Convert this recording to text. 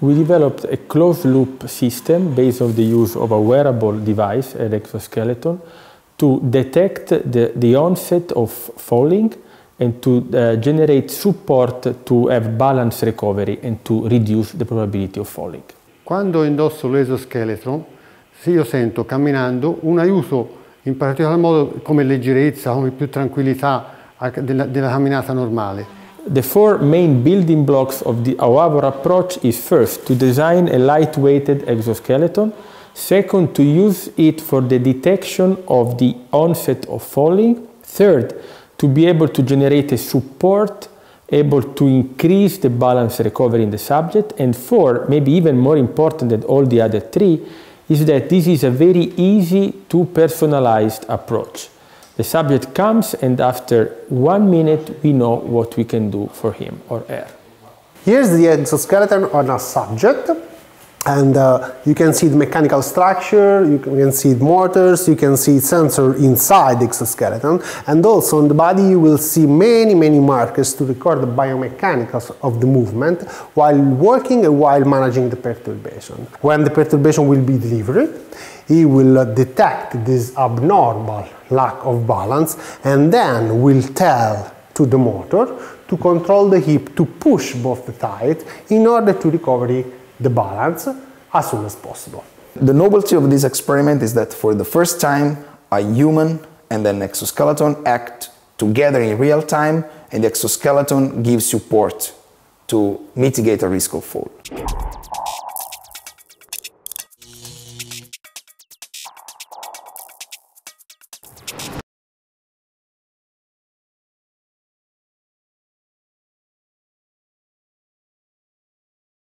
we developed a closed loop system based on the use of a wearable device, an exoskeleton, to detect the, the onset of falling and to uh, generate support to have balance recovery and to reduce the probability of falling. Quando indosso l'esoscheletro, se io sento camminando un aiuto in particolar modo come leggerezza, come più tranquillità della, della camminata normale. The four main building blocks of the, our approach is first to design a lightweighted exoskeleton, second to use it for the detection of the onset of falling, third to be able to generate a support able to increase the balance recovery in the subject, and four, maybe even more important than all the other three, is that this is a very easy to personalized approach. The subject comes and after one minute we know what we can do for him or her. Here's the exoskeleton on a subject and uh, you can see the mechanical structure, you can see the motors, you can see sensor inside the exoskeleton, and also on the body you will see many, many markers to record the biomechanics of the movement while working and while managing the perturbation. When the perturbation will be delivered, he will uh, detect this abnormal lack of balance and then will tell to the motor to control the hip to push both the thighs in order to recover the balance as soon as possible. The novelty of this experiment is that for the first time, a human and an exoskeleton act together in real time and the exoskeleton gives support to mitigate a risk of fall.